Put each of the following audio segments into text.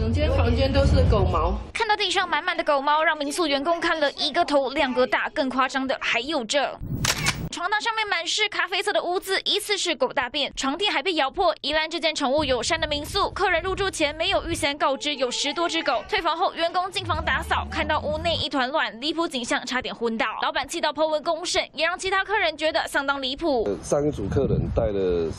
整间房间都是狗毛。看到地上满满的狗毛，让民宿员工看了一个头两个大。更夸张的还有这。床单上面满是咖啡色的污渍，疑似是狗大便。床垫还被咬破。宜兰这间宠物友善的民宿，客人入住前没有预先告知有十多只狗。退房后，员工进房打扫，看到屋内一团乱，离谱景象，差点昏倒。老板气到破文公审，也让其他客人觉得相当离谱。上一组客人带了。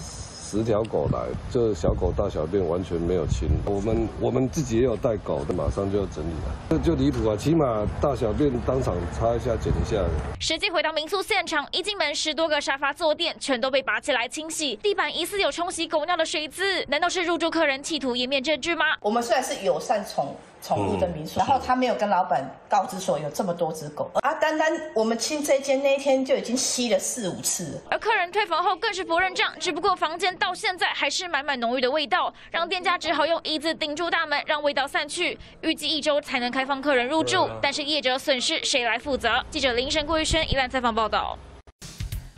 十条狗来，这小狗大小便完全没有清。我们我们自己也有带狗的，马上就要整理了。这就离谱啊！起码大小便当场擦一下、剪一下。实际回到民宿现场，一进门十多个沙发坐垫全都被拔起来清洗，地板疑似有冲洗狗尿的水渍。难道是入住客人企图颜面证据吗？我们虽然是友善宠。宠物的民宿，然后他没有跟老板告知说有这么多只狗啊。单单我们清这间那一天就已经吸了四五次，而客人退房后更是不认账。只不过房间到现在还是满满浓郁的味道，让店家只好用一字顶住大门，让味道散去。预计一周才能开放客人入住，但是业者损失谁来负责？记者林生郭玉轩一兰采访报道。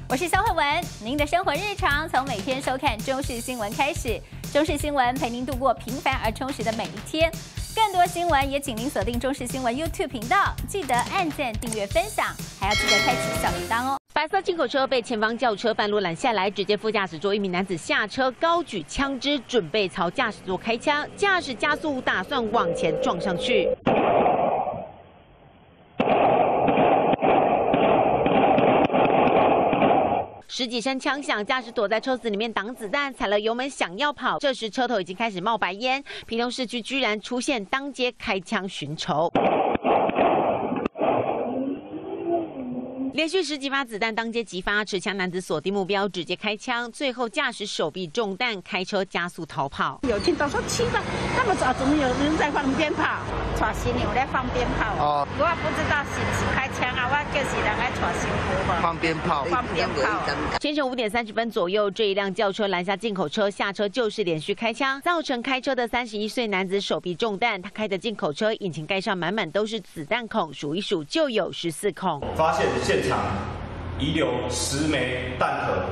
我是肖慧文，您的生活日常从每天收看中视新闻开始，中视新闻陪您度过平凡而充实的每一天。更多新闻也请您锁定中视新闻 YouTube 频道，记得按键、订阅、分享，还要记得开启小铃铛哦。白色进口车被前方轿车半路拦下来，只见副驾驶座一名男子下车，高举枪支准备朝驾驶座开枪，驾驶加速打算往前撞上去。十几声枪响，驾驶躲在车子里面挡子弹，踩了油门想要跑。这时车头已经开始冒白烟，平东市区居然出现当街开枪寻仇。连续十几发子弹当街击发，持枪男子锁定目标，直接开枪，最后驾驶手臂中弹，开车加速逃跑。有听到说七发，那么早怎么有人在放鞭炮？耍新牛在放鞭炮。哦，我不知道是不是开枪啊，我就是人在耍新牛放鞭炮，放鞭炮。清晨五点三十分左右，这一辆轿车拦下进口车，下车就是连续开枪，造成开车的三十一岁男子手臂中弹。他开的进口车引擎盖上满满都是子弹孔，数一数就有十四孔。发现现。场遗留十枚弹壳，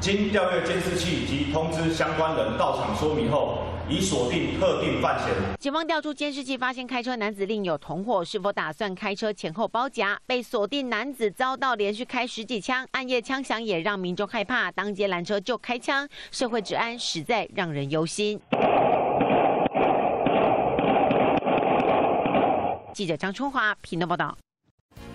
经调阅监视器及通知相关人到场说明后，已锁定特定犯嫌。警方调出监视器，发现开车男子另有同伙，是否打算开车前后包夹？被锁定男子遭到连续开十几枪，暗夜枪响也让民众害怕，当街拦车就开枪，社会治安实在让人忧心。记者张春华评论报道。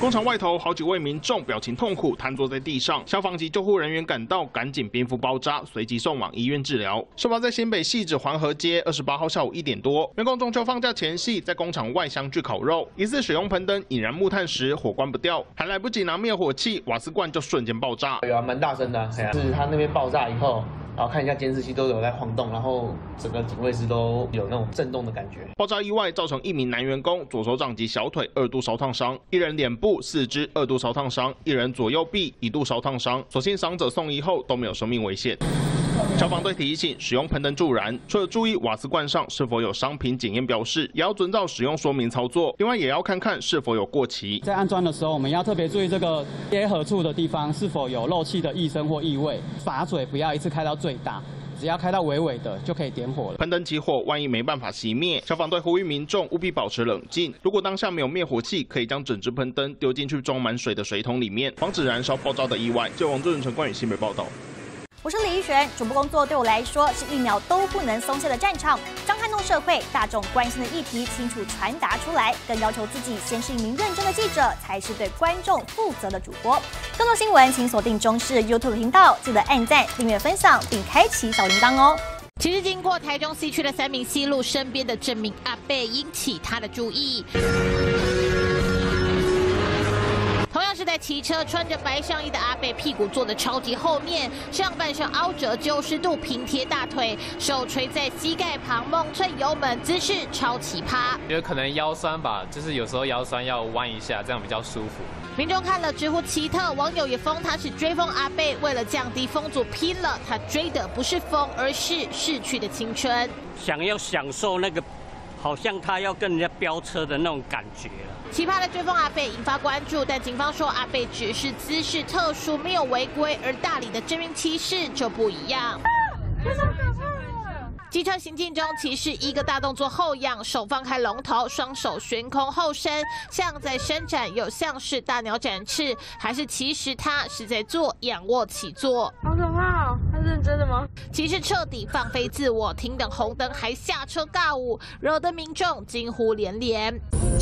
工厂外头，好几位民众表情痛苦，瘫坐在地上。消防及救护人员赶到，赶紧蝙蝠包扎，随即送往医院治疗。事发在新北细止环河街，二十八号下午一点多，员工中秋放假前夕，在工厂外相聚烤肉，疑似使用喷灯引燃木炭时，火关不掉，还来不及拿灭火器，瓦斯罐就瞬间爆炸。有啊，蛮大声的，是他那边爆炸以后。然后看一下监视器都有在晃动，然后整个警卫室都有那种震动的感觉。爆炸意外造成一名男员工左手掌及小腿二度烧烫伤，一人脸部、四肢二度烧烫伤，一人左右臂一度烧烫伤。所幸伤者送医后都没有生命危险。消防队提醒：使用喷灯助燃，除了注意瓦斯罐上是否有商品检验标示，也要遵照使用说明操作。另外，也要看看是否有过期。在安装的时候，我们要特别注意这个接合处的地方是否有漏气的异声或异味。阀嘴不要一次开到最大，只要开到微微的就可以点火了。喷灯起火，万一没办法熄灭，消防队呼吁民众务必保持冷静。如果当下没有灭火器，可以将整只喷灯丢进去装满水的水桶里面，防止燃烧爆炸的意外。就王志仁、陈冠宇新北报道。我是李一璇，主播工作对我来说是一秒都不能松懈的战场。张撼动社会大众关心的议题清楚传达出来，更要求自己先是一名认真的记者，才是对观众负责的主播。更多新闻请锁定中视 YouTube 频道，记得按赞、订阅、分享，并开启小铃铛哦。其实经过台中西区的三名西路身边的证明阿贝引起他的注意。是在骑车，穿着白上衣的阿贝屁股坐的超级后面，上半身凹折九十度平贴大腿，手垂在膝盖旁，猛吹油门，姿势超奇葩。觉得可能腰酸吧，就是有时候腰酸要弯一下，这样比较舒服。民众看了直呼奇特，网友也封他是追风阿贝，为了降低风阻拼了，他追的不是风，而是逝去的青春。想要享受那个，好像他要跟人家飙车的那种感觉奇葩的追风阿贝引发关注，但警方说阿贝只是姿势特殊，没有违规，而大理的真名骑士就不一样。机车行进中，骑士一个大动作后仰，手放开龙头，双手悬空后伸，像在伸展，又像是大鸟展翅，还是其实他是在做仰卧起坐？真的吗？骑士彻底放飞自我，停等红灯还下车尬舞，惹得民众惊呼连连。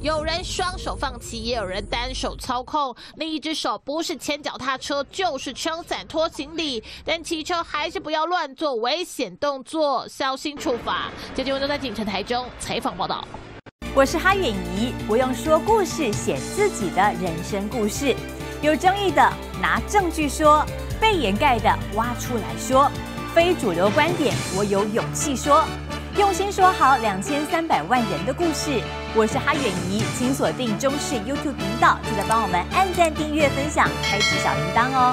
有人双手放弃，也有人单手操控，另一只手不是牵脚踏车，就是撑伞拖行李。但骑车还是不要乱做危险动作，小心处罚。接近文都在警城台中采访报道。我是哈远怡，不用说故事写自己的人生故事。有争议的拿证据说，被掩盖的挖出来说，非主流观点我有勇气说。用心说好两千三百万人的故事，我是哈远怡，请锁定中视 YouTube 频道，记得帮我们按赞、订阅、分享、开启小铃铛哦。